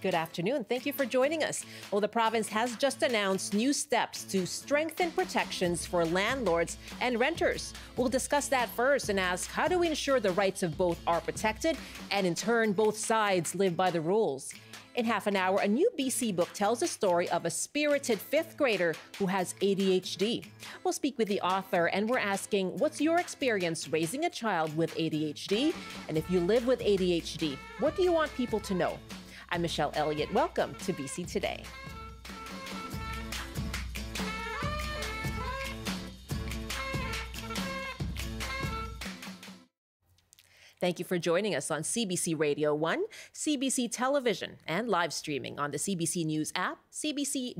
Good afternoon. Thank you for joining us. Well, the province has just announced new steps to strengthen protections for landlords and renters. We'll discuss that first and ask how do we ensure the rights of both are protected and, in turn, both sides live by the rules? In half an hour, a new BC book tells the story of a spirited fifth grader who has ADHD. We'll speak with the author and we're asking, what's your experience raising a child with ADHD? And if you live with ADHD, what do you want people to know? I'm Michelle Elliott. Welcome to BC Today. Thank you for joining us on CBC Radio 1, CBC Television, and live streaming on the CBC News app, cbc.ca/bc,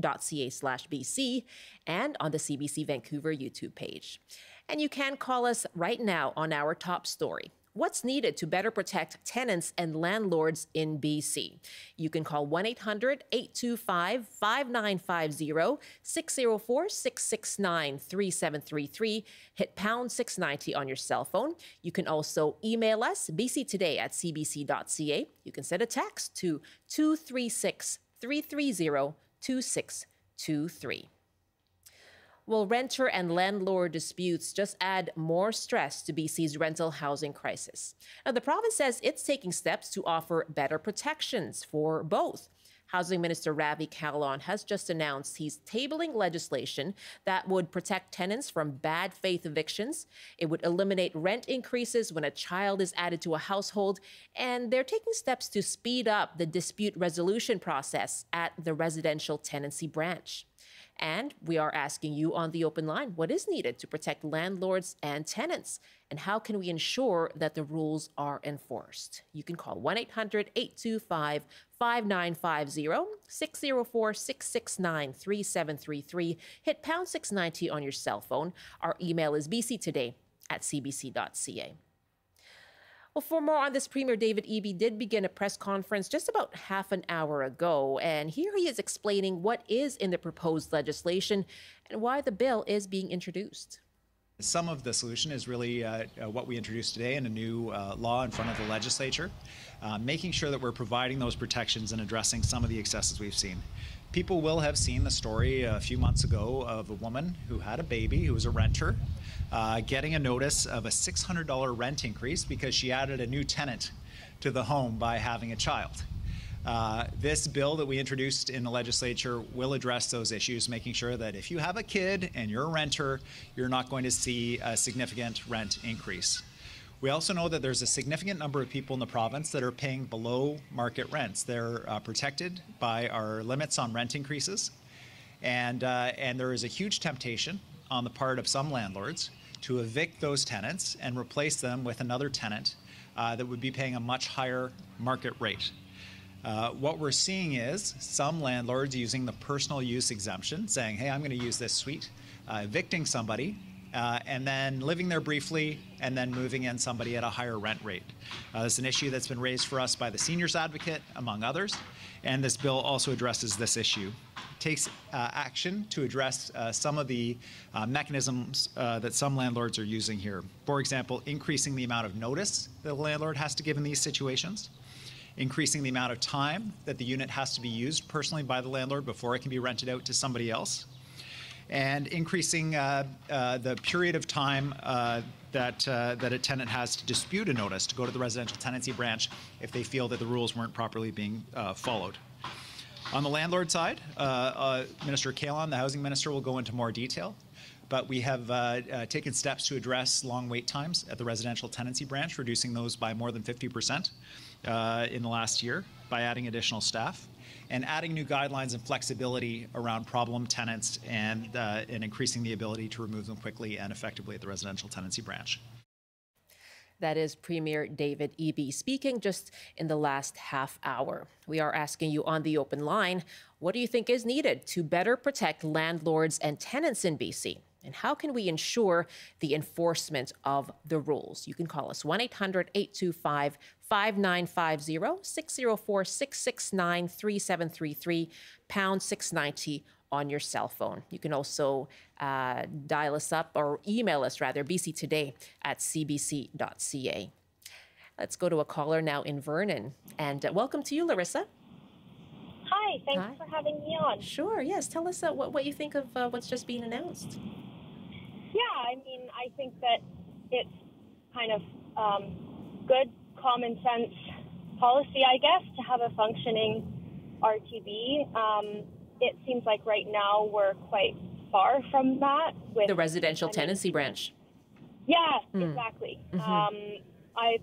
and on the CBC Vancouver YouTube page. And you can call us right now on our top story. What's needed to better protect tenants and landlords in BC? You can call 1 800 825 5950 604 669 3733. Hit pound 690 on your cell phone. You can also email us bctoday at cbc.ca. You can send a text to 236 330 2623. Well, renter and landlord disputes just add more stress to BC's rental housing crisis. Now, the province says it's taking steps to offer better protections for both. Housing Minister Ravi Kahlon has just announced he's tabling legislation that would protect tenants from bad faith evictions. It would eliminate rent increases when a child is added to a household, and they're taking steps to speed up the dispute resolution process at the residential tenancy branch. And we are asking you on the open line what is needed to protect landlords and tenants? And how can we ensure that the rules are enforced? You can call 1 800 825 5950 604 669 3733. Hit pound 690 on your cell phone. Our email is bctoday at cbc.ca. Well, for more on this, Premier David Eby did begin a press conference just about half an hour ago, and here he is explaining what is in the proposed legislation and why the bill is being introduced. Some of the solution is really uh, uh, what we introduced today in a new uh, law in front of the legislature, uh, making sure that we're providing those protections and addressing some of the excesses we've seen. People will have seen the story a few months ago of a woman who had a baby who was a renter uh, getting a notice of a $600 rent increase because she added a new tenant to the home by having a child. Uh, this bill that we introduced in the legislature will address those issues, making sure that if you have a kid and you're a renter, you're not going to see a significant rent increase. We also know that there's a significant number of people in the province that are paying below market rents. They're uh, protected by our limits on rent increases. And, uh, and there is a huge temptation on the part of some landlords to evict those tenants and replace them with another tenant uh, that would be paying a much higher market rate. Uh, what we're seeing is some landlords using the personal use exemption, saying, hey, I'm going to use this suite, uh, evicting somebody, uh, and then living there briefly, and then moving in somebody at a higher rent rate. Uh, this is an issue that's been raised for us by the seniors advocate, among others, and this bill also addresses this issue takes uh, action to address uh, some of the uh, mechanisms uh, that some landlords are using here. For example, increasing the amount of notice that a landlord has to give in these situations, increasing the amount of time that the unit has to be used personally by the landlord before it can be rented out to somebody else, and increasing uh, uh, the period of time that uh, that a tenant has to dispute a notice to go to the residential tenancy branch if they feel that the rules weren't properly being followed. On the landlord side, Minister Kahlon, the housing minister, will go into more detail. But we have uh, uh, taken steps to address long wait times at the residential tenancy branch, reducing those by more than 50% uh, in the last year by adding additional staff and adding new guidelines and flexibility around problem tenants and, uh, and increasing the ability to remove them quickly and effectively at the residential tenancy branch. That is Premier David Eby speaking just in the last half hour. We are asking you on the open line what do you think is needed to better protect landlords and tenants in BC? And how can we ensure the enforcement of the rules? You can call us 1 800 825 5950 604 669 3733 pound 690 on your cell phone. You can also uh, dial us up or email us rather, bctoday at cbc.ca. Let's go to a caller now in Vernon. And uh, welcome to you, Larissa. Hi, thanks Hi. for having me on. Sure, yes. Tell us uh, what, what you think of uh, what's just being announced. Yeah, I mean, I think that it's kind of um, good common sense policy, I guess, to have a functioning RTB. Um, it seems like right now we're quite far from that. With The residential I mean, tenancy branch. Yeah, Mm. exactly. Mhm. Um, I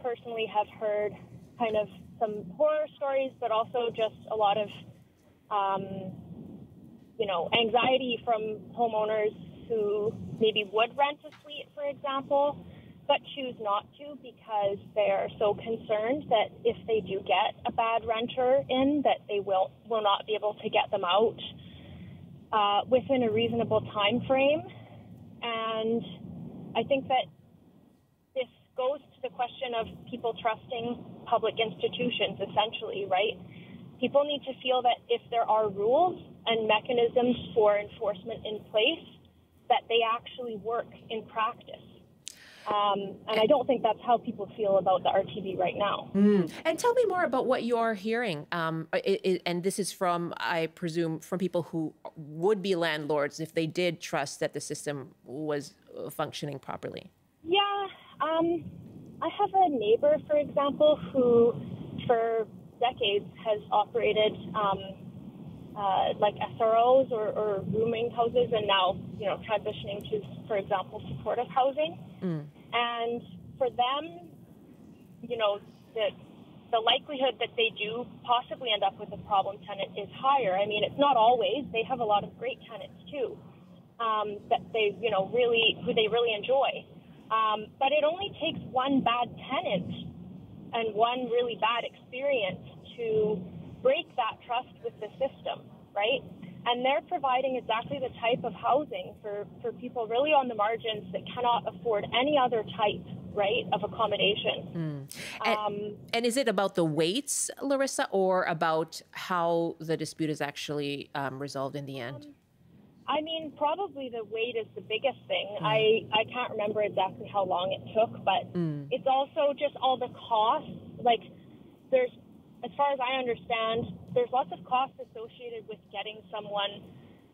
personally have heard kind of some horror stories, but also just a lot of, um, you know, anxiety from homeowners who maybe would rent a suite, for example, but choose not to because they're so concerned that if they do get a bad renter in, that they will will not be able to get them out uh, within a reasonable time frame. And I think that this goes to the question of people trusting public institutions, essentially, right? People need to feel that if there are rules and mechanisms for enforcement in place, that they actually work in practice. Um, and I don't think that's how people feel about the RTB right now. And tell me more about what you are hearing. Um, i i and this is from, I presume, from people who would be landlords if they did trust that the system was uh, functioning properly. Yeah, um, I have a neighbor, for example, who for decades has operated um, uh, like SROs or, or rooming houses, and now you know transitioning to, for example, supportive housing. And for them, you know, the the likelihood that they do possibly end up with a problem tenant is higher. I mean, it's not always. They have a lot of great tenants too um, that they, you know, really who they really enjoy. Um, but it only takes one bad tenant and one really bad experience to break that trust with the system, right? And they're providing exactly the type of housing for, for people really on the margins that cannot afford any other type, right, of accommodation. And, Um, and is it about the weights, Larissa, or about how the dispute is actually um, resolved in the end? I mean, probably the wait is the biggest thing. I, I can't remember exactly how long it took, but it's also just all the costs. Like, there's, as far as I understand, there's lots of costs associated with getting someone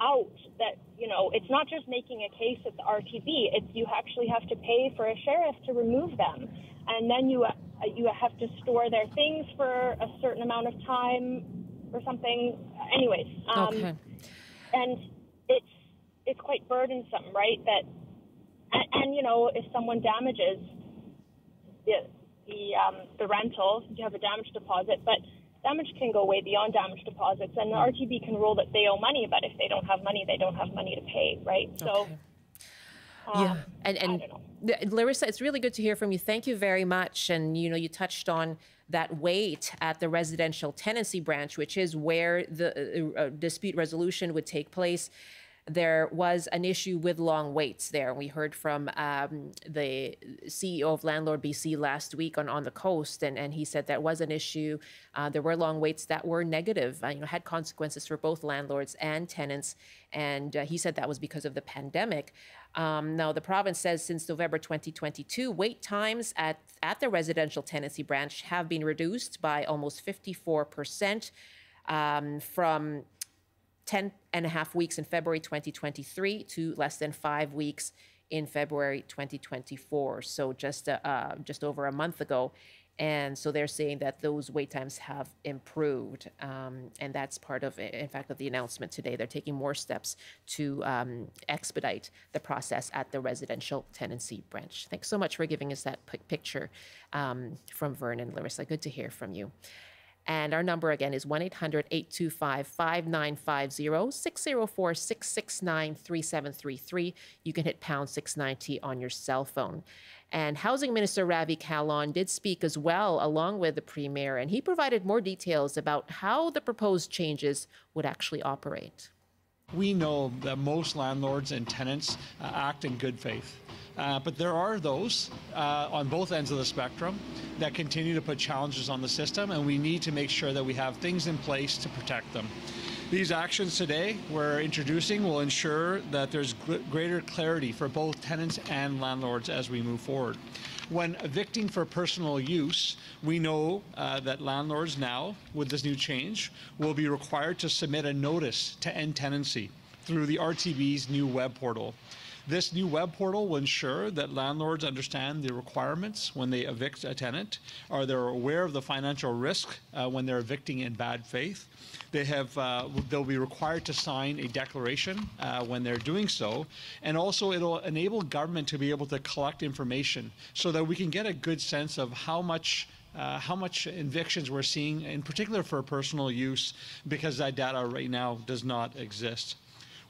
out that, you know, it's not just making a case at the RTB, it's you actually have to pay for a sheriff to remove them. And then you, uh, you have to store their things for a certain amount of time or something. Anyways, um, okay. and it's it's quite burdensome, right? That and, and you know if someone damages the the um, the rental, you have a damage deposit, but damage can go way beyond damage deposits, and the RTB can rule that they owe money, but if they don't have money, they don't have money to pay, right? So. Okay. yeah, um, and and I don't know. Larissa, it's really good to hear from you. Thank you very much. And you know, you touched on that wait at the residential tenancy branch, which is where the uh, uh, dispute resolution would take place. There was an issue with long waits there. We heard from um, the CEO of Landlord BC last week on, on the coast, and, and he said that was an issue. Uh, there were long waits that were negative, uh, you know, had consequences for both landlords and tenants. And uh, he said that was because of the pandemic. Um, now, the province says since November 2022, wait times at, at the residential tenancy branch have been reduced by almost 54% um, from 10 and a half weeks in February 2023 to less than five weeks in February 2024. So just uh, uh, just over a month ago. And so they're saying that those wait times have improved. Um, and that's part of, in fact, of the announcement today. They're taking more steps to um, expedite the process at the residential tenancy branch. Thanks so much for giving us that pic- picture um, from Vernon, Larissa. Good to hear from you. And our number again is 1 800 825 5950 604 669 3733. You can hit pound 690 on your cell phone. And Housing Minister Ravi Kahlon did speak as well, along with the Premier, and he provided more details about how the proposed changes would actually operate. We know that most landlords and tenants uh, act in good faith. Uh, but there are those uh, on both ends of the spectrum that continue to put challenges on the system, and we need to make sure that we have things in place to protect them. These actions today we're introducing will ensure that there's gr- greater clarity for both tenants and landlords as we move forward. When evicting for personal use, we know uh, that landlords now, with this new change, will be required to submit a notice to end tenancy through the RTB's new web portal. This new web portal will ensure that landlords understand the requirements when they evict a tenant, are they aware of the financial risk uh, when they're evicting in bad faith. They have, uh, they'll be required to sign a declaration uh, when they're doing so, and also it'll enable government to be able to collect information so that we can get a good sense of how much uh, how much evictions we're seeing, in particular for personal use, because that data right now does not exist.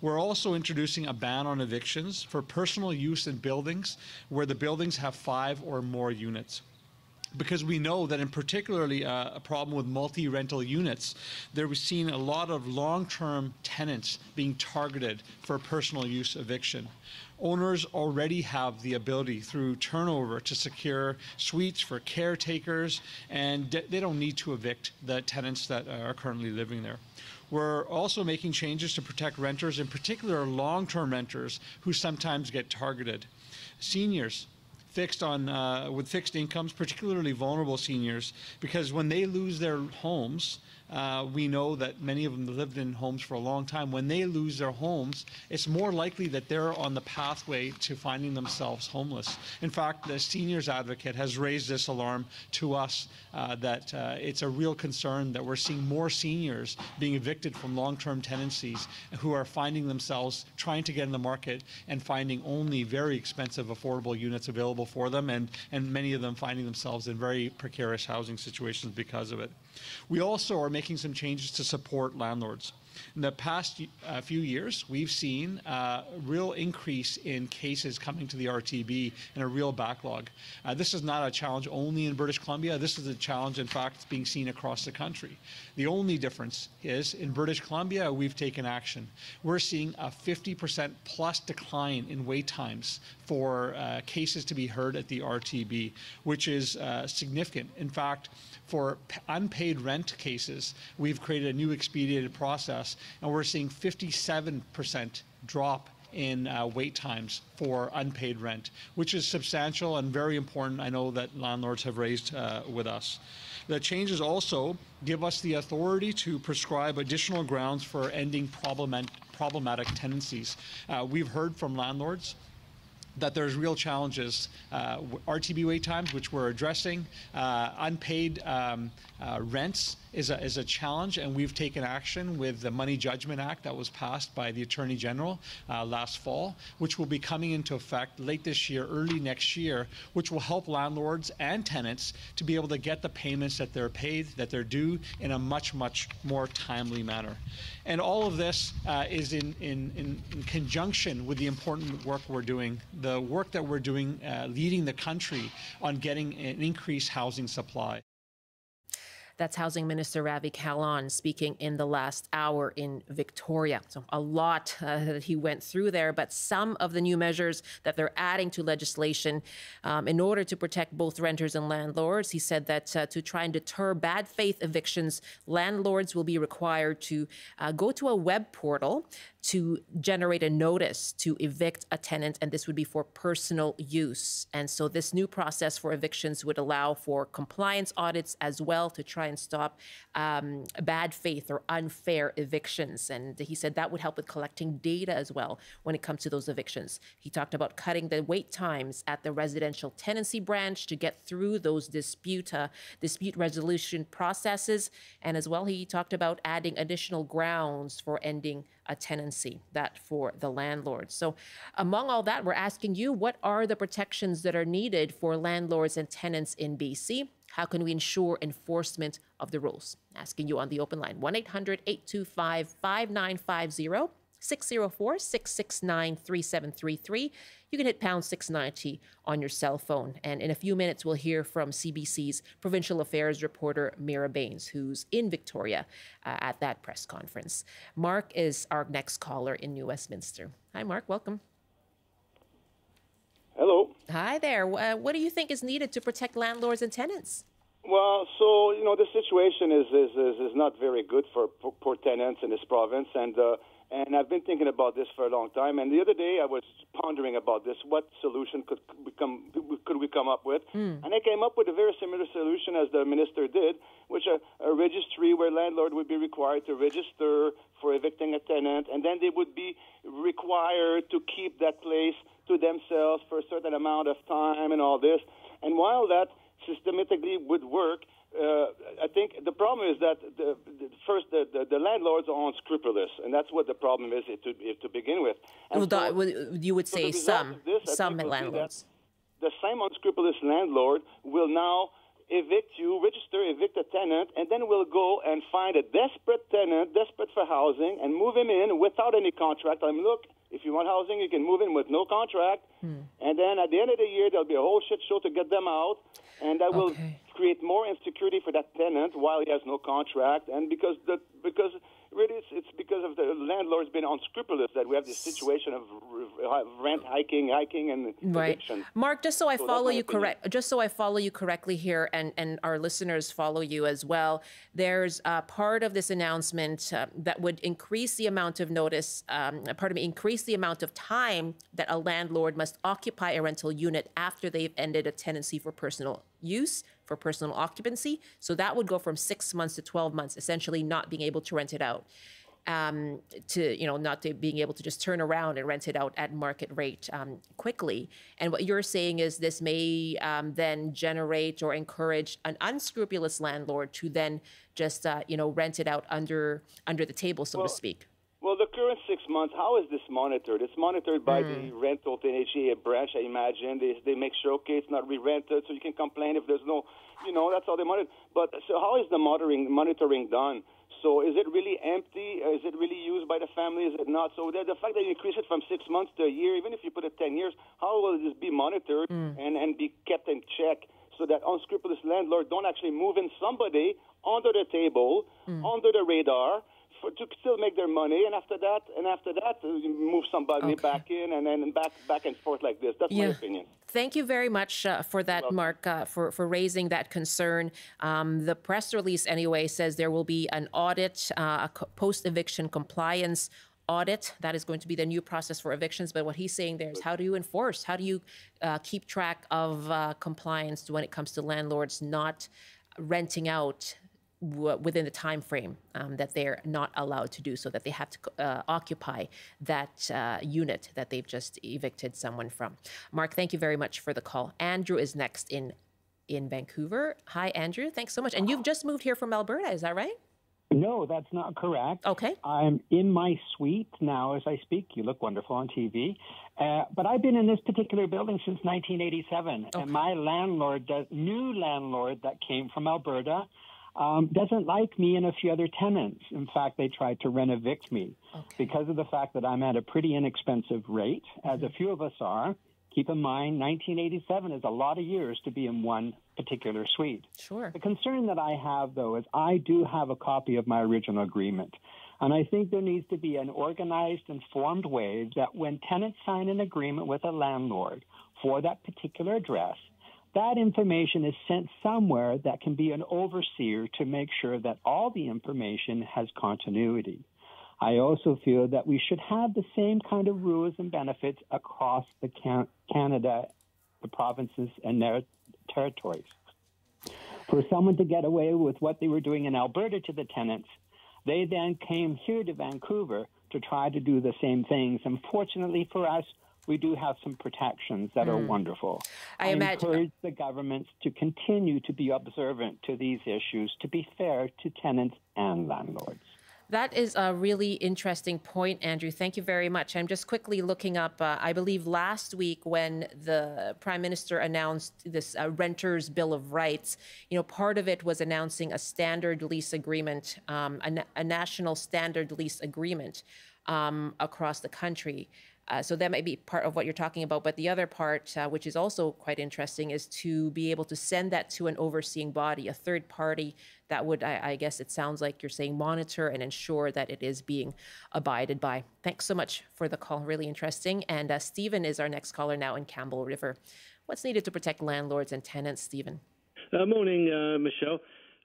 We're also introducing a ban on evictions for personal use in buildings where the buildings have five or more units because we know that in particularly uh, a problem with multi-rental units, there we've seen a lot of long-term tenants being targeted for personal use eviction. Owners already have the ability through turnover to secure suites for caretakers, and they don't need to evict the tenants that are currently living there. We're also making changes to protect renters, in particular long-term renters who sometimes get targeted. Seniors, fixed on uh, with fixed incomes, particularly vulnerable seniors, because when they lose their homes, uh, we know that many of them lived in homes for a long time. When they lose their homes, it's more likely that they're on the pathway to finding themselves homeless. In fact, the seniors advocate has raised this alarm to us uh, that uh, it's a real concern that we're seeing more seniors being evicted from long-term tenancies who are finding themselves trying to get in the market and finding only very expensive affordable units available for them and, and many of them finding themselves in very precarious housing situations because of it. We also are making some changes to support landlords. In the past uh, few years, we've seen uh, a real increase in cases coming to the RTB and a real backlog. Uh, this is not a challenge only in British Columbia. This is a challenge, in fact, being seen across the country. The only difference is in British Columbia, we've taken action. We're seeing a 50% plus decline in wait times for uh, cases to be heard at the RTB, which is uh, significant. In fact, for unpaid rent cases, we've created a new expedited process, and we're seeing 57% drop in uh, wait times for unpaid rent, which is substantial and very important. I know that landlords have raised uh, with us. The changes also give us the authority to prescribe additional grounds for ending problematic tenancies. Uh, we've heard from landlords that there's real challenges. Uh, RTB wait times, which we're addressing, uh, unpaid um, uh, rents is a, is a challenge, and we've taken action with the Money Judgment Act that was passed by the Attorney General uh, last fall, which will be coming into effect late this year, early next year, which will help landlords and tenants to be able to get the payments that they're paid, that they're due, in a much, much more timely manner. And all of this uh, is in, in, in, in, conjunction with the important work we're doing, the work that we're doing uh, leading the country on getting an increased housing supply. That's Housing Minister Ravi Kahlon speaking in the last hour in Victoria. So a lot uh, that he went through there, but some of the new measures that they're adding to legislation um, in order to protect both renters and landlords. He said that uh, to try and deter bad faith evictions, landlords will be required to uh, go to a web portal to generate a notice to evict a tenant, and this would be for personal use. And so, this new process for evictions would allow for compliance audits as well to try and stop um, bad faith or unfair evictions. And he said that would help with collecting data as well when it comes to those evictions. He talked about cutting the wait times at the residential tenancy branch to get through those dispute uh, dispute resolution processes, and as well he talked about adding additional grounds for ending a tenancy, that for the landlord. So, among all that, we're asking you what are the protections that are needed for landlords and tenants in BC? How can we ensure enforcement of the rules? Asking you on the open line 1 800 825 5950. 604 669 3733. You can hit pound 690 on your cell phone. And in a few minutes, we'll hear from CBC's provincial affairs reporter, Meera Bains, who's in Victoria uh, at that press conference. Mark is our next caller in New Westminster. Hi, Mark. Welcome. Hello. Hi there. Uh, what do you think is needed to protect landlords and tenants? Well, so you know the situation is is, is, is not very good for poor tenants in this province, and uh, and I've been thinking about this for a long time. And the other day I was pondering about this: what solution could we come could we come up with? Mm. And I came up with a very similar solution as the minister did, which a, a registry where landlord would be required to register for evicting a tenant, and then they would be required to keep that place to themselves for a certain amount of time and all this. And while that systematically would work, uh, I think the problem is that the, the first the, the, the, landlords are unscrupulous, and that's what the problem is to, to begin with. Well, so, you would say some this, some landlords. The same unscrupulous landlord will now evict you, register, evict a tenant, and then we'll go and find a desperate tenant, desperate for housing, and move him in without any contract. I mean, look, if you want housing, you can move in with no contract. Hmm. And then at the end of the year, there'll be a whole shit show to get them out. And that will okay. create more insecurity for that tenant while he has no contract. And because the, because really it's, it's because of the landlords being unscrupulous that we have this situation of rent hiking, hiking, and right. Eviction. Mark, just so I so follow you correct, just so I follow you correctly here, and and our listeners follow you as well. There's a part of this announcement uh, that would increase the amount of notice. Um, pardon me, increase the amount of time that a landlord must occupy a rental unit after they've ended a tenancy for personal use for personal occupancy. So that would go from six months to 12 months, essentially not being able to rent it out. Um, to you know not to being able to just turn around and rent it out at market rate um, quickly. And what you're saying is this may um, then generate or encourage an unscrupulous landlord to then just uh, you know rent it out under under the table, so well, to speak. Current six months, how is this monitored? It's monitored by mm. the rental NHA branch, I imagine. They, they make sure, okay, it's not re-rented, so you can complain if there's no, you know, that's how they monitor. But so how is the monitoring, monitoring done? So is it really empty? Is it really used by the family? Is it not? So the, the fact that you increase it from six months to a year, even if you put it 10 years, how will this be monitored mm. and, and be kept in check? so that unscrupulous landlords don't actually move in somebody under the table, mm. under the radar, for, to still make their money, and after that, and after that, uh, move somebody okay. back in, and then back back and forth like this. That's yeah. my opinion. Thank you very much uh, for that, Mark, uh, for, for raising that concern. Um, the press release, anyway, says there will be an audit, uh, a post eviction compliance audit. That is going to be the new process for evictions. But what he's saying there is how do you enforce? How do you uh, keep track of uh, compliance when it comes to landlords not renting out within the time frame um, that they're not allowed to do so that they have to uh, occupy that uh, unit that they've just evicted someone from mark thank you very much for the call andrew is next in in vancouver hi andrew thanks so much and you've just moved here from alberta is that right no, that's not correct. Okay. I'm in my suite now as I speak. You look wonderful on TV. Uh, but I've been in this particular building since 1987. Okay. And my landlord, the new landlord that came from Alberta, um, doesn't like me and a few other tenants. In fact, they tried to rent evict me okay. because of the fact that I'm at a pretty inexpensive rate, as a few of us are. Keep in mind, 1987 is a lot of years to be in one particular suite. Sure. The concern that I have, though, is I do have a copy of my original agreement. And I think there needs to be an organized, informed way that when tenants sign an agreement with a landlord for that particular address, that information is sent somewhere that can be an overseer to make sure that all the information has continuity. I also feel that we should have the same kind of rules and benefits across the can- Canada, the provinces and their territories. For someone to get away with what they were doing in Alberta to the tenants, they then came here to Vancouver to try to do the same things. Unfortunately for us, we do have some protections that mm. are hmm. wonderful. I, I imagine. encourage the governments to continue to be observant to these issues, to be fair to tenants and landlords. That is a really interesting point, Andrew. Thank you very much. I'm just quickly looking up, uh, I believe last week when the Prime Minister announced this uh, Renters' Bill of Rights, you know, part of it was announcing a standard lease agreement, um, a, na- a, national standard lease agreement um, across the country. Uh, so that might be part of what you're talking about. But the other part, uh, which is also quite interesting, is to be able to send that to an overseeing body, a third party that would, I, I guess it sounds like you're saying, monitor and ensure that it is being abided by. Thanks so much for the call. Really interesting. And uh, Stephen is our next caller now in Campbell River. What's needed to protect landlords and tenants, Stephen? Uh, morning, uh, Michelle.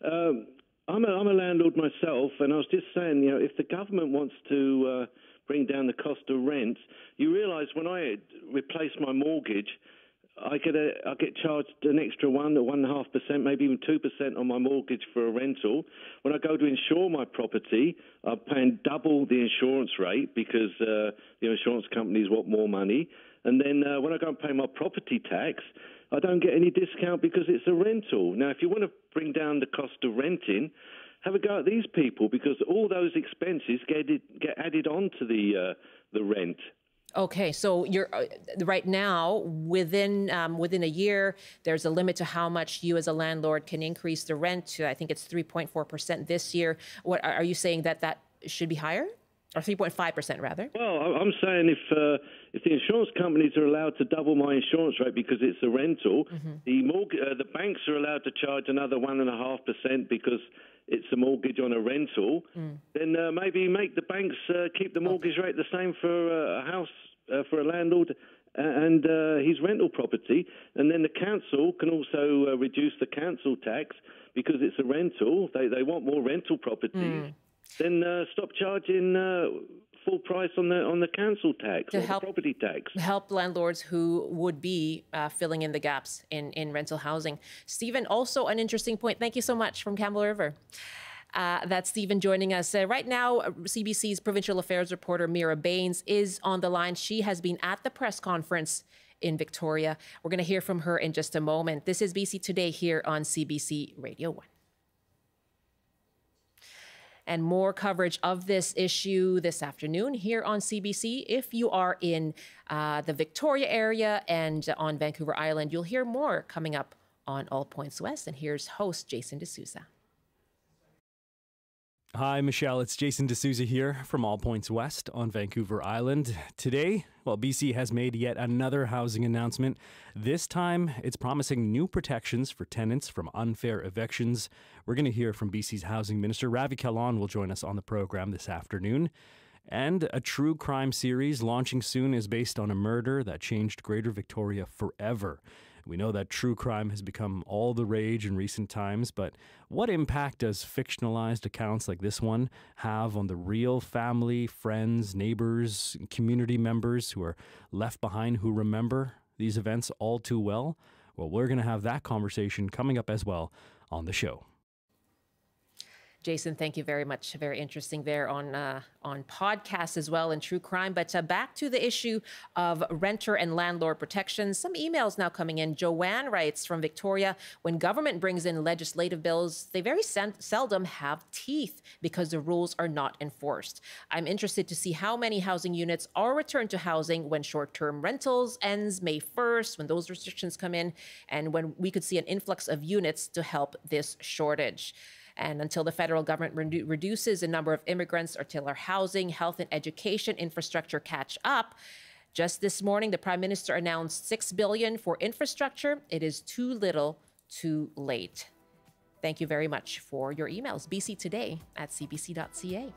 Um, I'm, a, I'm a landlord myself, and I was just saying, you know, if the government wants to bring down the cost of rent, you realise when I replace my mortgage, I get a I get charged an extra one or one and a half percent, maybe even two percent on my mortgage for a rental. When I go to insure my property, I'm paying double the insurance rate because uh, the insurance companies want more money. And then uh, when I go and pay my property tax, I don't get any discount because it's a rental. Now, if you want to bring down the cost of renting, have a go at these people because all those expenses get get added on to the uh, the rent. Okay, so you're uh, right now within um, within a year. There's a limit to how much you, as a landlord, can increase the rent to. I think it's 3.4 percent this year. What are you saying that that should be higher, or 3.5 percent rather? Well, I'm saying if uh, if the insurance companies are allowed to double my insurance rate because it's a rental, mm-hmm. the mortgage, uh, the banks are allowed to charge another one and a half percent because it's a mortgage on a rental, mm. then uh, maybe make the banks uh, keep the mortgage rate the same for uh, a house uh, for a landlord uh, and uh, his rental property, and then the council can also uh, reduce the council tax because it's a rental. They they want more rental properties. Mm. Then uh, stop charging full price on the on the council tax to help, property tax. Help landlords who would be uh, filling in the gaps in, in rental housing. Stephen, also an interesting point. Thank you so much from Campbell River. Uh, that's Stephen joining us. Uh, right now, CBC's provincial affairs reporter Meera Bains is on the line. She has been at the press conference in Victoria. We're going to hear from her in just a moment. This is BC Today here on CBC Radio 1 and more coverage of this issue this afternoon here on CBC. If you are in uh, the Victoria area and on Vancouver Island, you'll hear more coming up on All Points West. And here's host Jason D'Souza. Hi, Michelle. It's Jason D'Souza here from All Points West on Vancouver Island. Today, well, BC has made yet another housing announcement. This time, it's promising new protections for tenants from unfair evictions. We're going to hear from BC's Housing Minister. Ravi Kahlon will join us on the program this afternoon. And a true crime series launching soon is based on a murder that changed Greater Victoria forever. We know that true crime has become all the rage in recent times, but what impact does fictionalized accounts like this one have on the real family, friends, neighbors, community members who are left behind who remember these events all too well? Well, we're going to have that conversation coming up as well on the show. Jason, thank you very much. Very interesting there on uh, on podcasts as well and true crime. But uh, back to the issue of renter and landlord protection. Some emails now coming in. Joanne writes from Victoria: When government brings in legislative bills, they very seldom have teeth because the rules are not enforced. I'm interested to see how many housing units are returned to housing when short-term rentals ends May 1st, when those restrictions come in, and when we could see an influx of units to help this shortage. And until the federal government redu- reduces the number of immigrants or till our housing, health, and education infrastructure catch up, just this morning, the prime minister announced six billion for infrastructure. It is too little, too late. Thank you very much for your emails. BC Today at cbc.ca.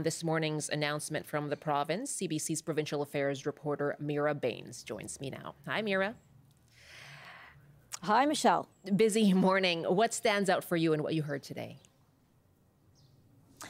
on this morning's announcement from the province, CBC's provincial affairs reporter Meera Bains joins me now. Hi, Meera. Hi, Michelle. Busy morning. What stands out for you in what you heard today?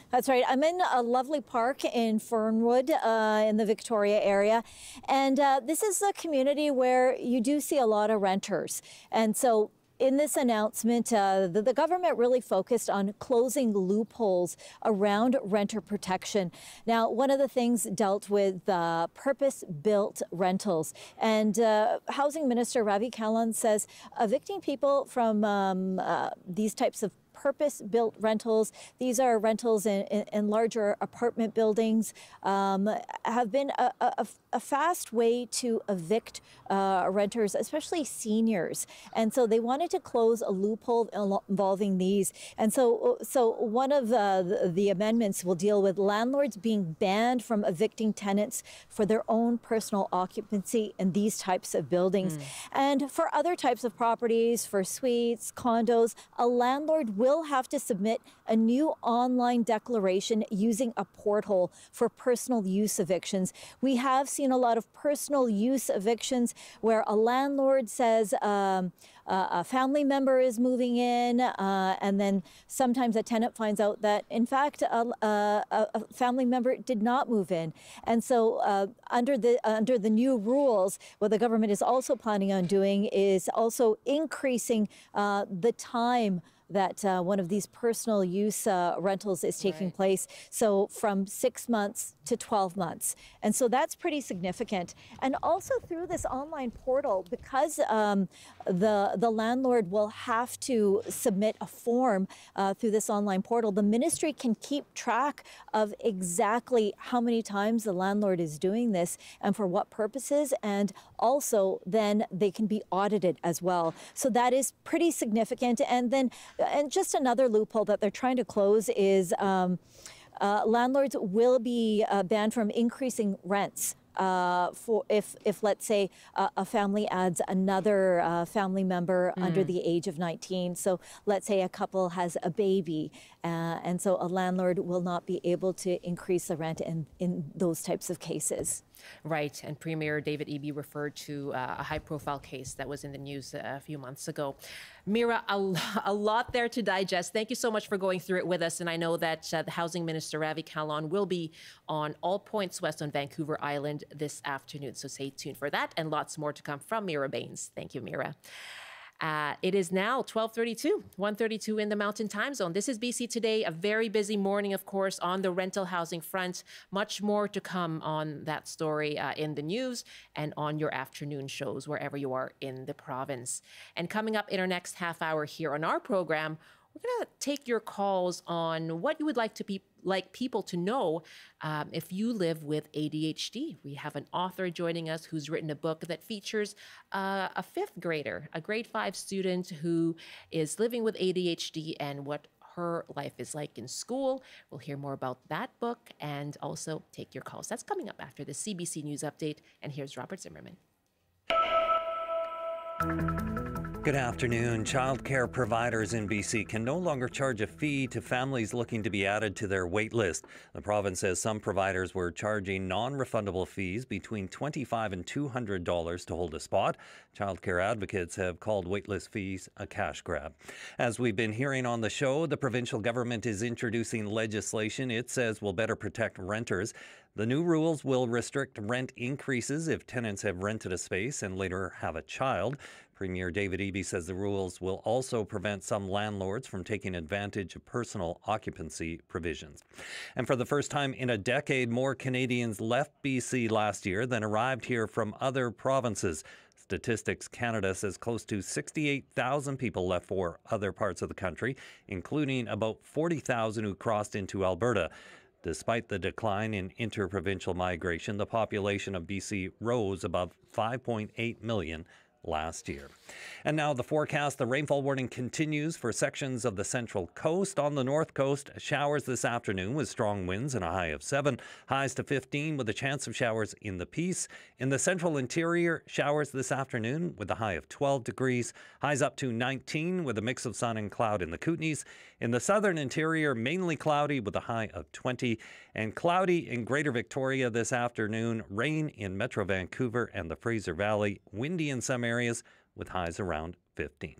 That's right. I'm in a lovely park in Fernwood uh, in the Victoria area. And uh, this is a community where you do see a lot of renters. And so in this announcement, uh, the, the, government really focused on closing loopholes around renter protection. Now, one of the things dealt with uh, purpose built rentals. And uh, Housing Minister Ravi Kahlon says evicting people from um, uh, these types of purpose built rentals. These are rentals in, in, in larger apartment buildings, um, have been a, a, a, fast way to evict uh, renters, especially seniors. And so they wanted to close a loophole involving these. And so, so one of uh, the, the amendments will deal with landlords being banned from evicting tenants for their own personal occupancy in these types of buildings. Mm. And for other types of properties, for suites, condos, a landlord will have to submit a new online declaration using a portal for personal use evictions. We have seen a lot of personal use evictions where a landlord says, um, a family member is moving in, uh, and then sometimes a tenant finds out that, in fact, a, a, a family member did not move in. And so, uh, under the under the new rules, what the government is also planning on doing is also increasing uh, the time that uh, one of these personal use uh, rentals is taking right. place. So from six months to 12 months. And so that's pretty significant. And also through this online portal, because um, the, the landlord will have to submit a form uh, through this online portal, the ministry can keep track of exactly how many times the landlord is doing this and for what purposes. And also then they can be audited as well. So that is pretty significant. And then, and just another loophole that they're trying to close is, um, uh, landlords will be uh, banned from increasing rents. Uh, for if, if let's say uh, a family adds another uh, family member mm. under the age of 19. So let's say a couple has a baby, uh, and so a landlord will not be able to increase the rent in, in those types of cases. Right. And Premier David Eby referred to uh, a high profile case that was in the news a few months ago. Meera, a, a, lot there to digest. Thank you so much for going through it with us. And I know that uh, the Housing Minister, Ravi Kahlon, will be on All Points West on Vancouver Island this afternoon. So stay tuned for that and lots more to come from Meera Bains. Thank you, Meera. Uh, it is now 1232, 132 in the mountain time zone. This is BC Today, a very busy morning, of course, on the rental housing front. Much more to come on that story uh, in the news and on your afternoon shows, wherever you are in the province. And coming up in our next half hour here on our program, we're going to take your calls on what you would like to be like people to know um, if you live with ADHD. We have an author joining us who's written a book that features uh, a fifth grader, a grade five student who is living with ADHD and what her life is like in school. We'll hear more about that book and also take your calls. That's coming up after the CBC News Update. And here's Robert Zimmerman. Good afternoon. Childcare providers in BC can no longer charge a fee to families looking to be added to their wait list. The province says some providers were charging non-refundable fees between 25 and $200 to hold a spot. Childcare advocates have called waitlist fees a cash grab. As we've been hearing on the show, the provincial government is introducing legislation it says will better protect renters. The new rules will restrict rent increases if tenants have rented a space and later have a child. Premier David Eby says the rules will also prevent some landlords from taking advantage of personal occupancy provisions. And for the first time in a decade, more Canadians left BC last year than arrived here from other provinces. Statistics Canada says close to 68,000 people left for other parts of the country, including about 40,000 who crossed into Alberta. Despite the decline in interprovincial migration, the population of BC rose above 5.8 million last year. And now the forecast the rainfall warning continues for sections of the central coast. On the north coast, showers this afternoon with strong winds and a high of 7, highs to 15 with a chance of showers in the Peace. In the central interior, showers this afternoon with a high of 12 degrees, highs up to 19 with a mix of sun and cloud in the Kootenays. In the southern interior, mainly cloudy with a high of 20, and cloudy in Greater Victoria this afternoon, rain in Metro Vancouver and the Fraser Valley, windy in some areas with highs around 15.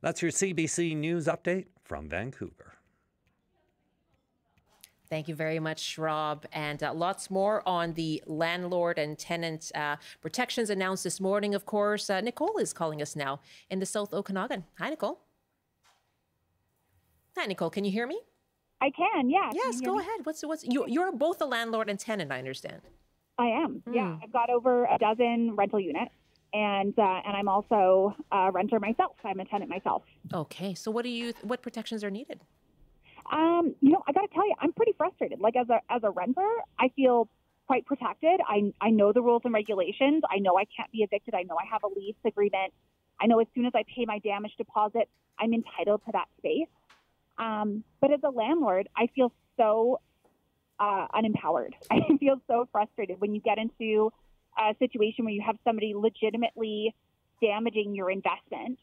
That's your CBC News update from Vancouver. Thank you very much, Rob. And uh, lots more on the landlord and tenant uh, protections announced this morning, of course. Uh, Nicole is calling us now in the South Okanagan. Hi, Nicole. Hi, Nicole. Can you hear me? I can. Yeah. Yes. Can go me? ahead. What's what's you, you're both a landlord and tenant. I understand. I am. Mm. Yeah. I've got over a dozen rental units, and uh, and I'm also a renter myself. I'm a tenant myself. Okay, so what do you what protections are needed? Um, you know, I got to tell you, I'm pretty frustrated. Like as a as a renter, I feel quite protected. I I know the rules and regulations. I know I can't be evicted. I know I have a lease agreement. I know as soon as I pay my damage deposit, I'm entitled to that space. Um, but as a landlord, I feel so uh, unempowered. I feel so frustrated when you get into a situation where you have somebody legitimately damaging your investment,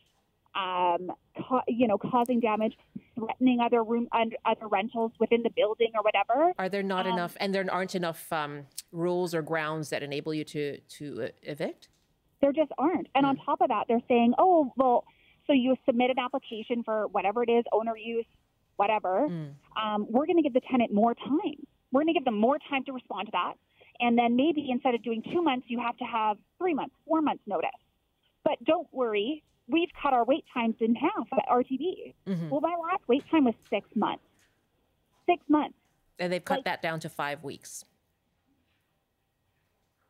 um, ca- you know, causing damage, threatening other room other rentals within the building or whatever. Are there not um, enough, and there aren't enough um, rules or grounds that enable you to to uh, evict? There just aren't. And mm. on top of that, they're saying, oh, well, so you submit an application for whatever it is, owner use, whatever. Mm. Um, we're going to give the tenant more time. We're going to give them more time to respond to that. And then maybe instead of doing two months, you have to have three months, four months notice. But don't worry, we've cut our wait times in half at RTB. Mm-hmm. Well, my last wait time was six months. Six months. And they've cut like, that down to five weeks.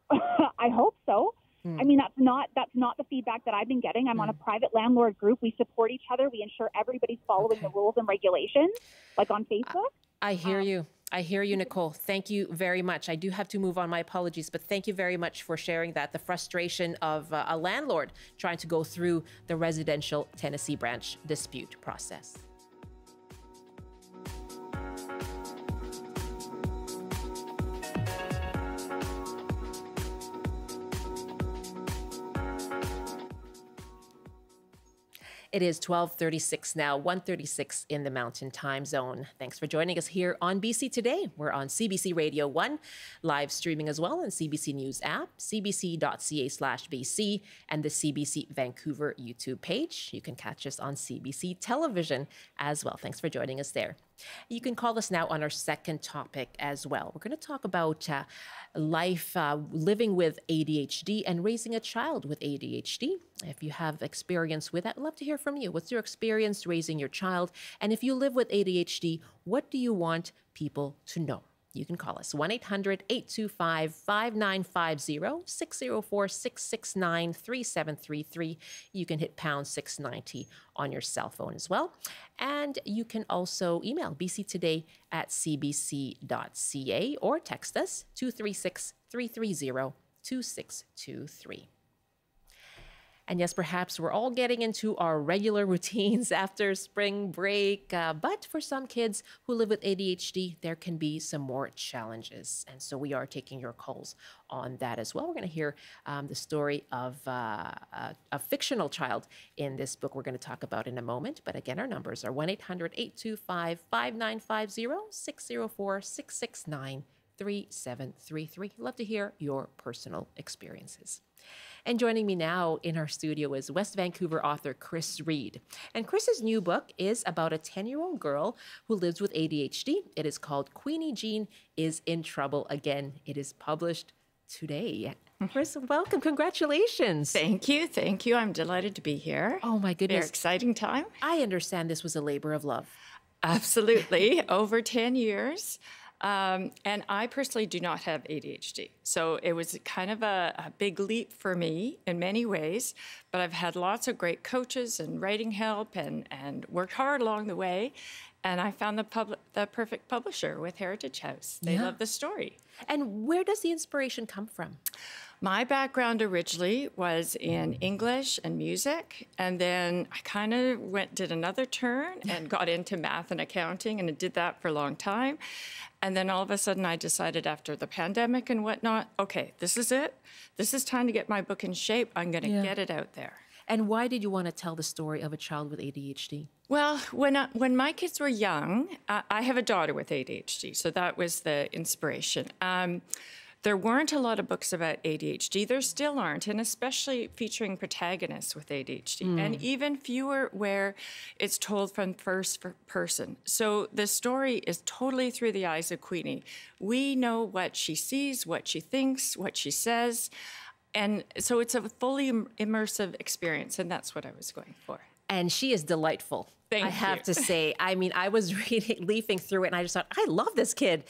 I hope so. Mm. I mean, that's not that's not the feedback that I've been getting. I'm mm. on a hmm. private landlord group. We support each other. We ensure everybody's following okay. the rules and regulations, like on Facebook. I hear um, you. I hear you, Nicole. Thank you very much. I do have to move on. My apologies, but thank you very much for sharing that. The frustration of uh, a landlord trying to go through the residential Tenancy branch dispute process. It is 1236 now, 1:36 in the Mountain Time Zone. Thanks for joining us here on BC Today. We're on CBC Radio 1, live streaming as well on CBC News app, cbc.ca slash BC, and the CBC Vancouver YouTube page. You can catch us on CBC Television as well. Thanks for joining us there. You can call us now on our second topic as well. We're going to talk about uh, life uh, living with ADHD and raising a child with ADHD. If you have experience with that, I'd love to hear from you. What's your experience raising your child? And if you live with ADHD, what do you want people to know? You can call us 1 800 825 5950 604 669 3733. You can hit pound 690 on your cell phone as well. And you can also email bctoday at cbc.ca or text us 236 330 2623. And yes, perhaps we're all getting into our regular routines after spring break. Uh, but for some kids who live with ADHD, there can be some more challenges. And so we are taking your calls on that as well. We're going to hear um, the story of uh, a, a, fictional child in this book we're going to talk about in a moment. But again, our numbers are 1 800 825 5950 604 669 3733. Love to hear your personal experiences. And joining me now in our studio is West Vancouver author Chris Reid. And Chris's new book is about a 10 year old girl who lives with ADHD. It is called Queenie Jean is in Trouble Again. It is published today. Chris, welcome. Congratulations. Thank you. Thank you. I'm delighted to be here. Oh, my goodness. Very exciting time. I understand this was a labor of love. Absolutely. Over 10 years. Um, and I personally do not have ADHD. So it was kind of a, a, big leap for me in many ways. But I've had lots of great coaches and writing help and, and worked hard along the way. And I found the, pub- the perfect publisher with Heritage House. They yeah. love the story. And where does the inspiration come from? My background originally was in English and music, and then I kind of went did another turn and got into math and accounting, and I did that for a long time. And then all of a sudden, I decided after the pandemic and whatnot, okay, this is it. This is time to get my book in shape. I'm going to yeah. get it out there. And why did you want to tell the story of a child with ADHD? Well, when I, when my kids were young, I, I have a daughter with ADHD, so that was the inspiration. Um, there weren't a lot of books about ADHD. There still aren't, and especially featuring protagonists with ADHD, mm. and even fewer where it's told from first person. So the story is totally through the eyes of Queenie. We know what she sees, what she thinks, what she says. And so it's a fully immersive experience, and that's what I was going for. And she is delightful Thank I have you. to say, I mean, I was reading, leafing through it, and I just thought, I love this kid.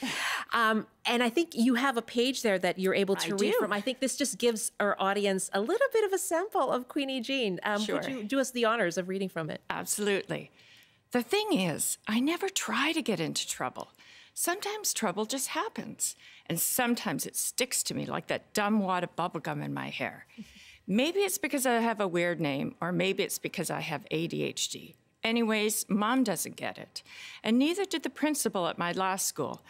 Um, and I think you have a page there that you're able to I read do. from. I think this just gives our audience a little bit of a sample of Queenie Jean. Um, Sure. Would you do us the honors of reading from it? Absolutely. The thing is, I never try to get into trouble. Sometimes trouble just happens, and sometimes it sticks to me like that dumb wad of bubblegum in my hair. Maybe it's because I have a weird name, or maybe it's because I have ADHD. Anyways, mom doesn't get it, and neither did the principal at my last school.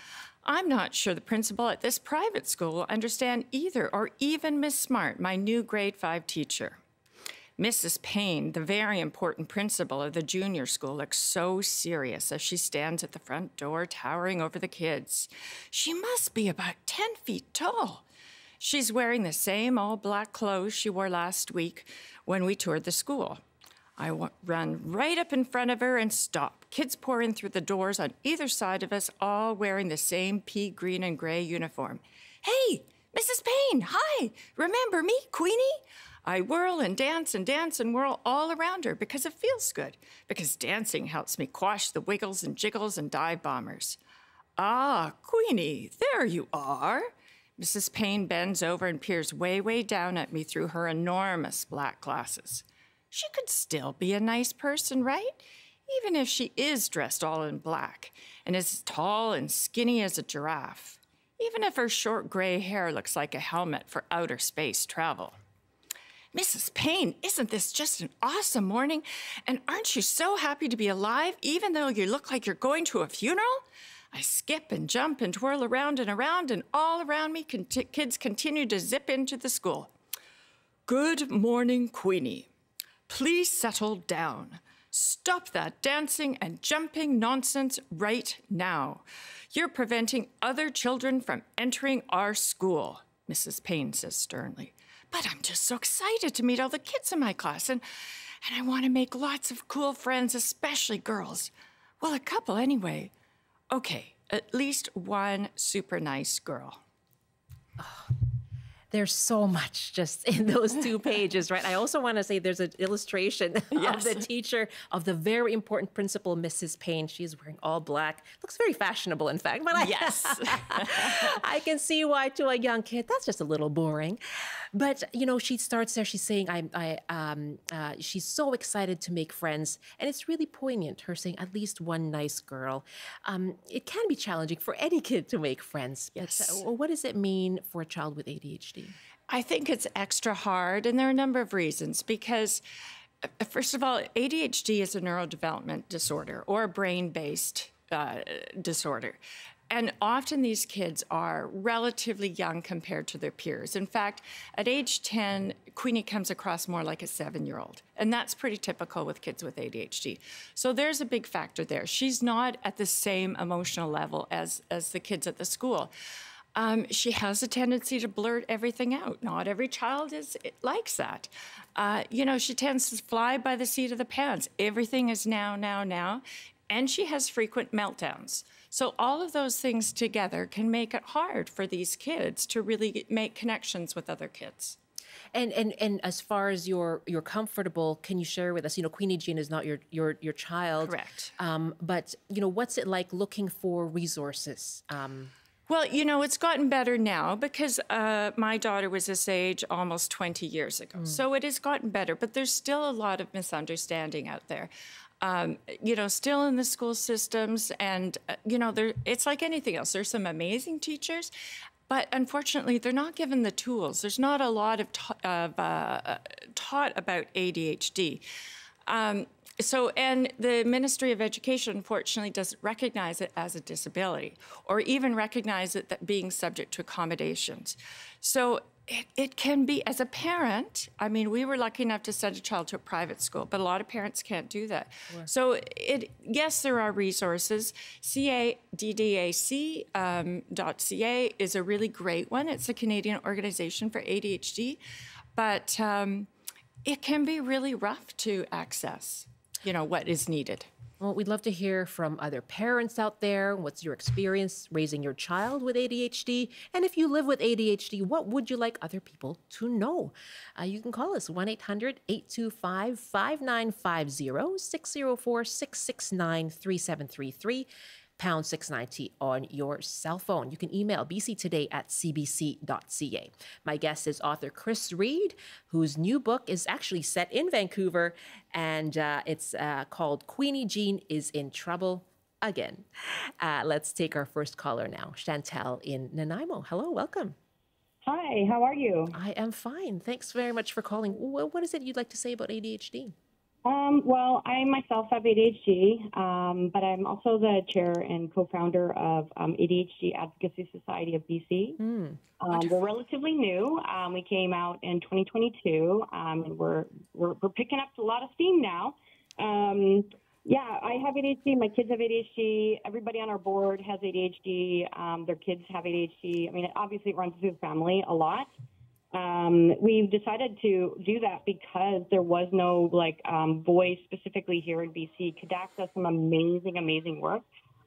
I'm not sure the principal at this private school will understand either, or even Miss Smart, my new grade five teacher. Mrs. Payne, the very important principal of the junior school, looks so serious as she stands at the front door, towering over the kids. She must be about 10 feet tall. She's wearing the same all black clothes she wore last week when we toured the school. I run right up in front of her and stop. Kids pour in through the doors on either side of us, all wearing the same pea green and gray uniform. Hey, Mrs. Payne, hi! Remember me, Queenie? I whirl and dance and dance and whirl all around her because it feels good, because dancing helps me quash the wiggles and jiggles and dive bombers. Ah, Queenie, there you are. Mrs. Payne bends over and peers way, way down at me through her enormous black glasses. She could still be a nice person, right? Even if she is dressed all in black and is as tall and skinny as a giraffe. Even if her short gray hair looks like a helmet for outer space travel. Mrs. Payne, isn't this just an awesome morning? And aren't you so happy to be alive, even though you look like you're going to a funeral? I skip and jump and twirl around and around, and all around me, kids continue to zip into the school. Good morning, Queenie. Please settle down. Stop that dancing and jumping nonsense right now. You're preventing other children from entering our school, Mrs. Payne says sternly. But I'm just so excited to meet all the kids in my class, and, and I want to make lots of cool friends, especially girls. Well, a couple anyway. Okay, at least one super nice girl. There's so much just in those two pages, right? I also want to say there's an illustration of the teacher of the very important principal, Mrs. Payne. She's wearing all black. Looks very fashionable, in fact. But I, Yes. I can see why to a young kid that's just a little boring. But you know, she starts there. She's saying, "I, I, um, uh, she's so excited to make friends, and it's really poignant." Her saying, "At least one nice girl." Um, it can be challenging for any kid to make friends. Yes. But uh, what does it mean for a child with ADHD? I think it's extra hard, and there are a number of reasons. Because, uh, first of all, ADHD is a neurodevelopment disorder or a brain based uh, disorder. And often these kids are relatively young compared to their peers. In fact, at age 10, Queenie comes across more like a seven year old. And that's pretty typical with kids with ADHD. So there's a big factor there. She's not at the same emotional level as, as the kids at the school. Um, she has a tendency to blurt everything out. Not every child is likes that. Uh, you know, she tends to fly by the seat of the pants. Everything is now, now, now, and she has frequent meltdowns. So all of those things together can make it hard for these kids to really make connections with other kids. And and and as far as you're you're comfortable, can you share with us? You know, Queenie Jean is not your your your child, Correct. Um, but you know, what's it like looking for resources? Um, Well, you know, it's gotten better now because uh, my daughter was this age almost 20 years ago. So it has gotten better, but there's still a lot of misunderstanding out there. Um, you know, still in the school systems, and uh, you know, there it's like anything else. There's some amazing teachers, but unfortunately, they're not given the tools. There's not a lot of, ta- of uh, taught about ADHD. Um, so, and the Ministry of Education, unfortunately, doesn't recognize it as a disability or even recognize it that being subject to accommodations. So, it, it can be, as a parent, I mean, we were lucky enough to send a child to a private school, but a lot of parents can't do that. So, it yes, there are resources. CADDAC um, .ca is a really great one. It's a Canadian organization for ADHD, but um, it can be really rough to access, you know, what is needed. Well, we'd love to hear from other parents out there. What's your experience raising your child with ADHD? And if you live with ADHD, what would you like other people to know? Uh, you can call us 1 800 825 5950 604 669 3733 pound 690 on your cell phone. You can email bctoday at cbc.ca. My guest is author Chris Reid, whose new book is actually set in Vancouver, and uh, it's uh, called Queenie Jean is in Trouble Again. Uh, let's take our first caller now, Chantel in Nanaimo. Hello, welcome. Hi, how are you? I am fine. Thanks very much for calling. What is it you'd like to say about ADHD? Um, well, I myself have ADHD, um, but I'm also the chair and co-founder of um, ADHD Advocacy Society of BC. Mm, we're relatively new. Um, we came out in 2022, um, and we're, we're, we're picking up a lot of steam now. Um, yeah, I have ADHD. My kids have ADHD. Everybody on our board has ADHD. their kids have ADHD. I mean, obviously, it obviously runs through the family a lot. Um, we've decided to do that because there was no like um, voice specifically here in BC. CADDAC does some amazing, amazing work.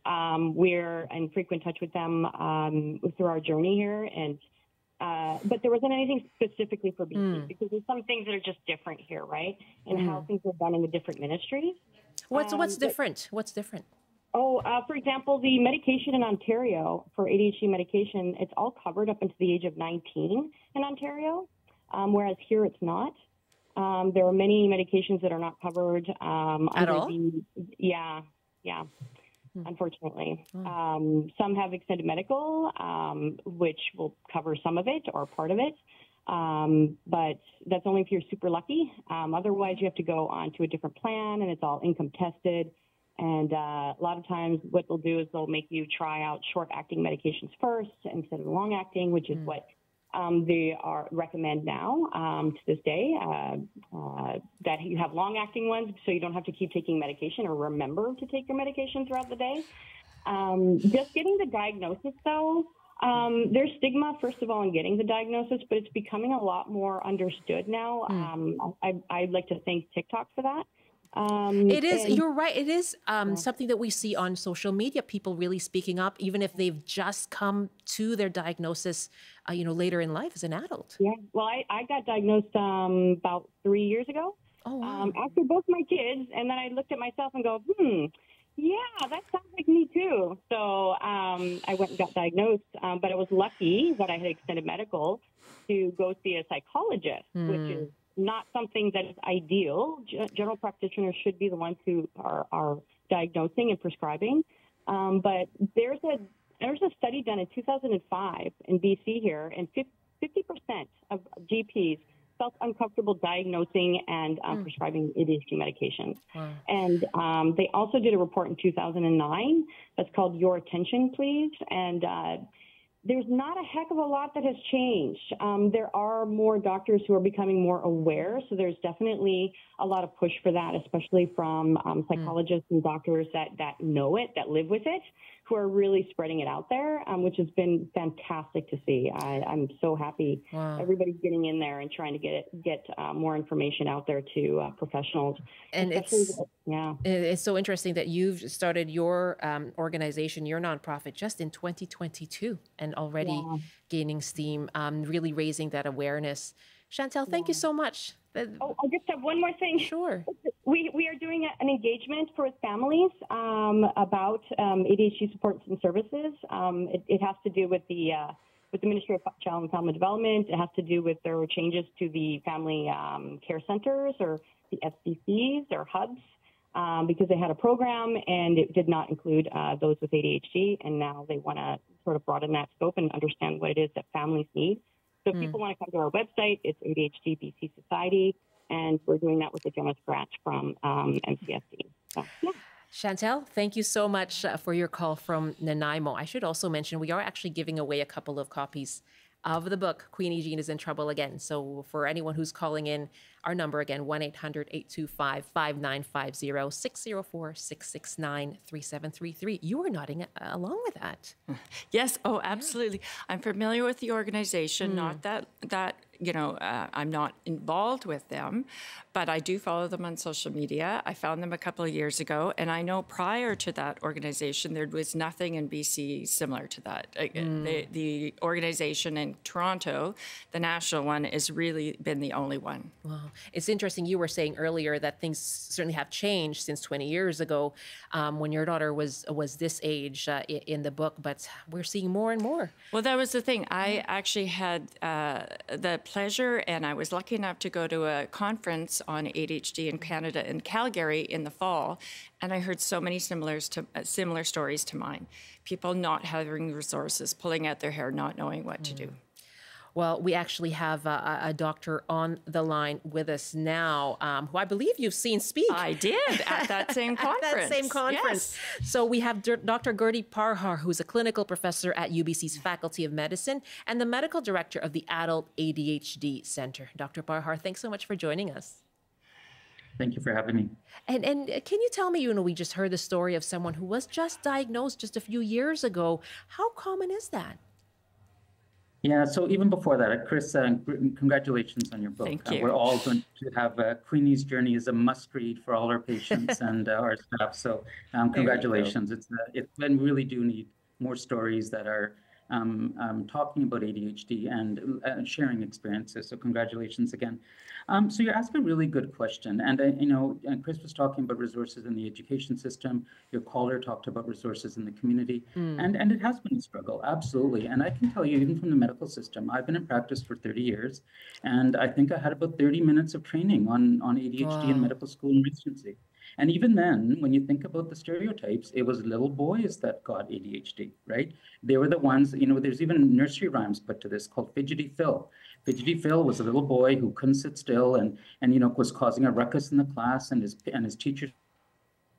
Um, we're in frequent touch with them um, through our journey here, and uh, but there wasn't anything specifically for BC mm. because there's some things that are just different here, right? And mm. how things are done in the different ministries. What's what's um, different? What's different? Oh, uh, for example, the medication in Ontario for ADHD medication, it's all covered up until the age of 19 in Ontario, um, whereas here it's not. Um, there are many medications that are not covered. Um, At all? The, yeah, yeah. Hmm. Unfortunately, oh. um, some have extended medical, um, which will cover some of it or part of it. Um, but that's only if you're super lucky. Um, otherwise, you have to go on to a different plan, and it's all income tested. And uh, a lot of times, what they'll do is they'll make you try out short acting medications first instead of long acting, which is mm. what um, they are recommend now um, to this day uh, uh, that you have long acting ones so you don't have to keep taking medication or remember to take your medication throughout the day. Um, just getting the diagnosis, though, um, there's stigma, first of all, in getting the diagnosis, but it's becoming a lot more understood now. Mm. I, I'd like to thank TikTok for that. Um, it is. And, you're right. It is um, yeah. something that we see on social media. People really speaking up, even if they've just come to their diagnosis, uh, you know, later in life as an adult. Yeah. Well, I, I got diagnosed um, about three years ago. Oh, wow. Um, after both my kids, and then I looked at myself and go, hmm. Yeah, that sounds like me too. So um, I went and got diagnosed, um, but I was lucky that I had extended medical to go see a psychologist, mm. which hmm. is not something that is ideal. G- general practitioners should be the ones who are, are diagnosing and prescribing. Um, but there's a there's a study done in 2005 in BC here, and 50% of GPs felt uncomfortable diagnosing and um, mm. prescribing ADHD medications. Wow. And um, they also did a report in 2009 that's called Your Attention, Please. And uh, there's not a heck of a lot that has changed. Um, there are more doctors who are becoming more aware, so there's definitely a lot of push for that, especially from um, hmm. psychologists mm. and doctors that that know it, that live with it who are really spreading it out there, um, which has been fantastic to see. I, am so happy wow. everybody's getting in there and trying to get it, get uh, more information out there to uh, professionals. And it's yeah, it's so interesting that you've started your um, organization, your nonprofit, just in 2022, and already yeah. gaining steam, um, really raising that awareness. Chantel, thank yeah. you so much. Oh, I just have one more thing. Sure. We, we are doing an engagement for families um, about um, ADHD supports and services. Um, it, it, has to do with the uh, with the Ministry of Child and Family Development. It has to do with their changes to the family um, care centers or the FCCs or hubs. Um, because they had a program and it did not include uh, those with ADHD, and now they want to sort of broaden that scope and understand what it is that families need. So if mm. people want to come to our website, it's ADHD BC Society, and we're doing that with a generous grant from um, MCSC. So, yeah. Chantel, thank you so much uh, for your call from Nanaimo. I should also mention we are actually giving away a couple of copies of the book, Queenie Jean is in Trouble Again. So for anyone who's calling in, our number again, 1 800 825 5950 604 669 3733. You were nodding uh, along with that. Yes, oh, absolutely. I'm familiar with the organization, mm. not that, that you know, uh, I'm not involved with them, but I do follow them on social media. I found them a couple of years ago, and I know prior to that organization, there was nothing in BC similar to that. Mm. The, the organization in Toronto, the national one, has really been the only one. Wow. It's interesting. You were saying earlier that things certainly have changed since 20 years ago um, when your daughter was, was this age uh, in the book, but we're seeing more and more. Well, that was the thing. I actually had uh, the pleasure, and I was lucky enough to go to a conference on ADHD in Canada in Calgary in the fall, and I heard so many similar to uh, similar stories to mine. People not having resources, pulling out their hair, not knowing what mm. to do. Well, we actually have a, a, doctor on the line with us now, um, who I believe you've seen speak. I did at that same conference. at that same conference. Yes. So we have Dr. Gurdeep Parhar, who's a clinical professor at UBC's Faculty of Medicine and the medical director of the Adult ADHD Center. Dr. Parhar, thanks so much for joining us. Thank you for having me. And and can you tell me, you know, we just heard the story of someone who was just diagnosed just a few years ago. How common is that? Yeah, so even before that, Chris, uh, congratulations on your book. Thank you. Uh, we're all going to have uh, Queenie's Journey is a must read for all our patients and uh, our staff. So um, congratulations. It's uh, it, and we really do need more stories that are um, um, talking about ADHD and uh, sharing experiences. So congratulations again. Um, so you're asking a really good question, and uh, you know, and Chris was talking about resources in the education system. Your caller talked about resources in the community, mm. and and it has been a struggle, absolutely. And I can tell you, even from the medical system, I've been in practice for 30 years, and I think I had about 30 minutes of training on on ADHD wow. in medical school and residency. And even then, when you think about the stereotypes, it was little boys that got ADHD, right? They were the ones, you know, there's even nursery rhymes put to this called Fidgety Phil. Fidgety Phil was a little boy who couldn't sit still and, and you know, was causing a ruckus in the class and his, and his teacher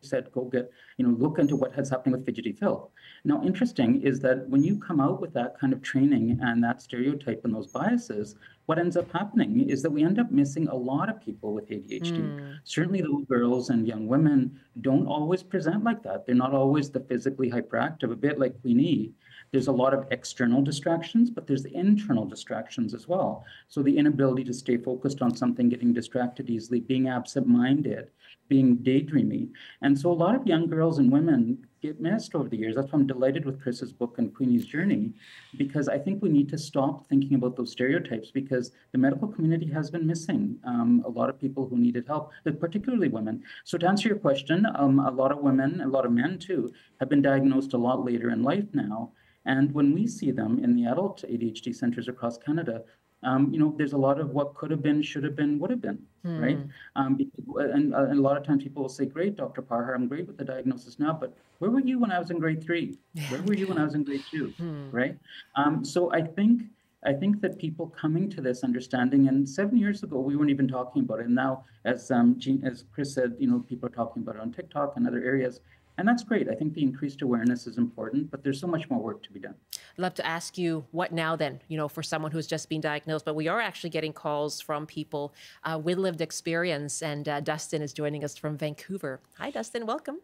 said, go get, you know, look into what has happened with Fidgety Phil. Now, interesting is that when you come out with that kind of training and that stereotype and those biases, what ends up happening is that we end up missing a lot of people with ADHD. Mm. Certainly, little girls and young women don't always present like that. They're not always the physically hyperactive, a bit like Queenie. There's a lot of external distractions, but there's the internal distractions as well. So, the inability to stay focused on something, getting distracted easily, being absent minded, being daydreamy. And so, a lot of young girls and women get missed over the years. That's why I'm delighted with Chris's book and Queenie's Journey, because I think we need to stop thinking about those stereotypes because the medical community has been missing um, a lot of people who needed help, particularly women. So to answer your question, um, a lot of women, a lot of men too, have been diagnosed a lot later in life now. And when we see them in the adult ADHD centers across Canada, um, you know, there's a lot of what could have been, should have been, would have been, mm. right? Um, and, uh, and, a lot of times people will say, "Great, Dr. Parhar, I'm great with the diagnosis now, but where were you when I was in grade three? Where were you when I was in grade two? Mm. Right? Um, so I think I think that people coming to this understanding, and seven years ago we weren't even talking about it, and now, as um, Jean, as Chris said, you know, people are talking about it on TikTok and other areas. And that's great. I think the increased awareness is important, but there's so much more work to be done. I'd love to ask you what now then, you know, for someone who's just been diagnosed, but we are actually getting calls from people uh, with lived experience. And uh, Dustin is joining us from Vancouver. Hi, Dustin. Welcome.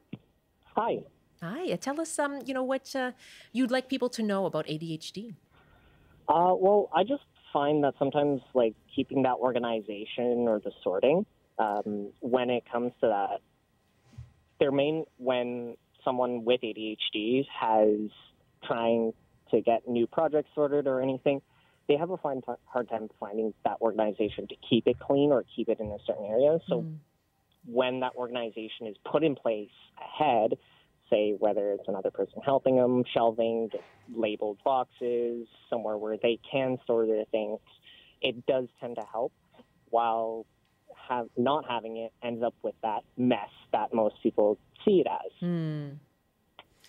Hi. Hi. Tell us, um, you know, what uh, you'd like people to know about ADHD. Uh, well, I just find that sometimes, like, keeping that organization or the sorting, um, when it comes to that, their main when someone with ADHD has trying to get new projects sorted or anything, they have a fine t- hard time finding that organization to keep it clean or keep it in a certain area. So mm. when that organization is put in place ahead, say whether it's another person helping them, shelving, labeled boxes, somewhere where they can store their things, it does tend to help. While have not having it ends up with that mess that most people see it as. Mm.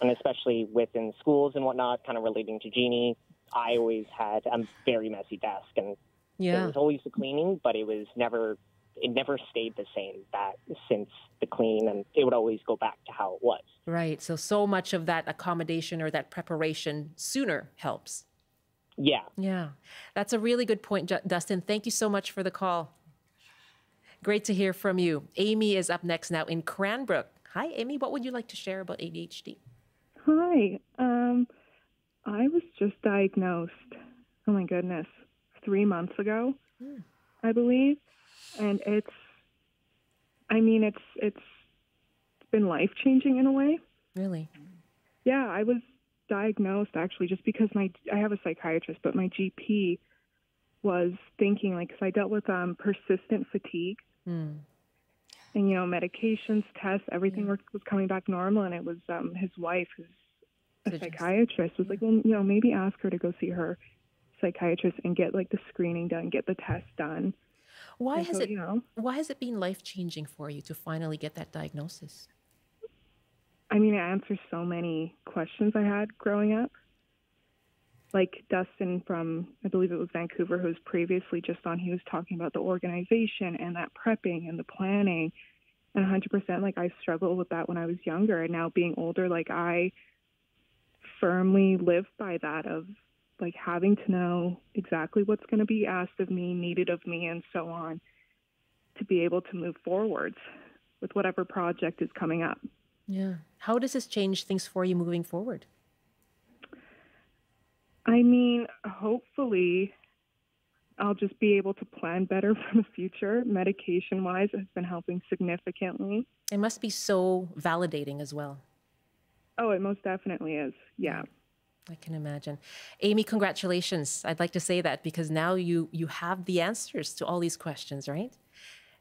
And especially within schools and whatnot, kind of relating to Jeannie, I always had a very messy desk, and yeah. it was always the cleaning, but it was never it never stayed the same that since the clean and it would always go back to how it was. Right. So so much of that accommodation or that preparation sooner helps. Yeah. Yeah. That's a really good point dustin. Thank you so much for the call Great to hear from you. Amy is up next now in Cranbrook. Hi, Amy. What would you like to share about ADHD? Hi. Um, I was just diagnosed, oh my goodness, three months ago. I believe, and it's. I mean, it's it's been life changing in a way. Really? Yeah, I was diagnosed actually just because my I have a psychiatrist, but my GP was thinking like, cause I dealt with um, persistent fatigue, Hmm. and you know, medications, tests, everything was, was coming back normal, and it was um, his wife, who's a psychiatrist, was like, well, you know, maybe ask her to go see her psychiatrist and get like the screening done, get the test done. Why And has so, it you know, why has it been life changing for you to finally get that diagnosis? I mean, it answers so many questions I had growing up. Like Dustin from, I believe it was Vancouver, who was previously just on, he was talking about the organization and that prepping and the planning. And 100%, like I struggled with that when I was younger. And now being older, like I firmly live by that of like having to know exactly what's going to be asked of me, needed of me, and so on to be able to move forwards with whatever project is coming up. Yeah. How does this change things for you moving forward? I mean, hopefully, I'll just be able to plan better for the future. Medication wise, it has been helping significantly. It must be so validating as well. Oh, it most definitely is. Yeah. I can imagine. Amy, congratulations. I'd like to say that because now you you have the answers to all these questions, right?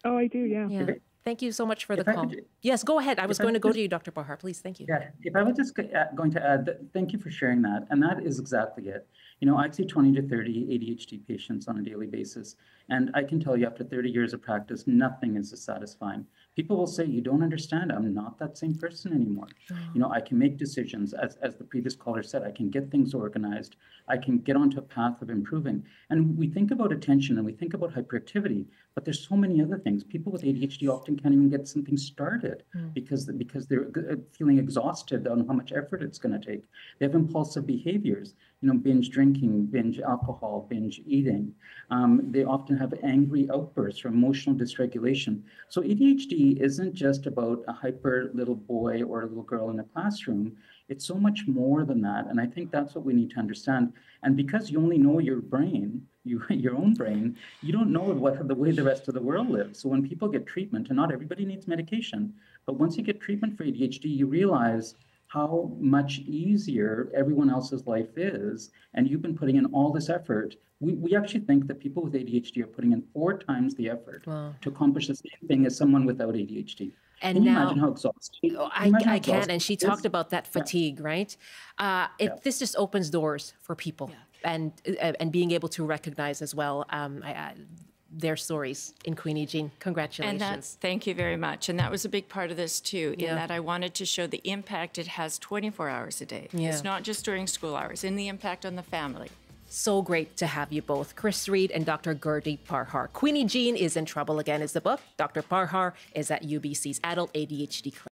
Oh, I do. Yeah. Yeah. Thank you so much for the If call. Yes, go ahead. I was if I going to go just- to you, Dr. Parhar. Please, thank you. Yeah, if I was just uh, going to add, that, thank you for sharing that. And that is exactly it. You know, I see 20 to 30 ADHD patients on a daily basis. And I can tell you, after 30 years of practice, nothing is as satisfying. People will say, You don't understand. I'm not that same person anymore. You know, I can make decisions. As, as the previous caller said, I can get things organized. I can get onto a path of improving. And we think about attention and we think about hyperactivity, but there's so many other things. People with ADHD often can't even get something started Mm. because because they're uh, feeling exhausted on how much effort it's going to take. They have impulsive behaviors, you know, binge drinking, binge alcohol, binge eating. Um, they often have angry outbursts or emotional dysregulation. So ADHD isn't just about a hyper little boy or a little girl in a classroom. It's so much more than that, and I think that's what we need to understand. And because you only know your brain, you, your own brain, you don't know what the way the rest of the world lives. So when people get treatment, and not everybody needs medication, but once you get treatment for ADHD, you realize how much easier everyone else's life is. And you've been putting in all this effort. We, we actually think that people with ADHD are putting in four times the effort Wow. to accomplish the same thing as someone without ADHD. And can you now- imagine how exhausting? Oh, can I, you imagine I can. exhausting And she talked about that fatigue, right? Uh, it, This just opens doors for people and uh, and being able to recognize as well um, I, I, their stories in Queenie Jean. Congratulations. And thank you very much. And that was a big part of this too, in Yeah. that I wanted to show the impact it has 24 hours a day. Yeah. It's not just during school hours, in the impact on the family. So great to have you both, Chris Reid and Dr. Gurdeep Parhar. Queenie Jean is in trouble again is the book. Dr. Parhar is at UBC's Adult ADHD Clinic.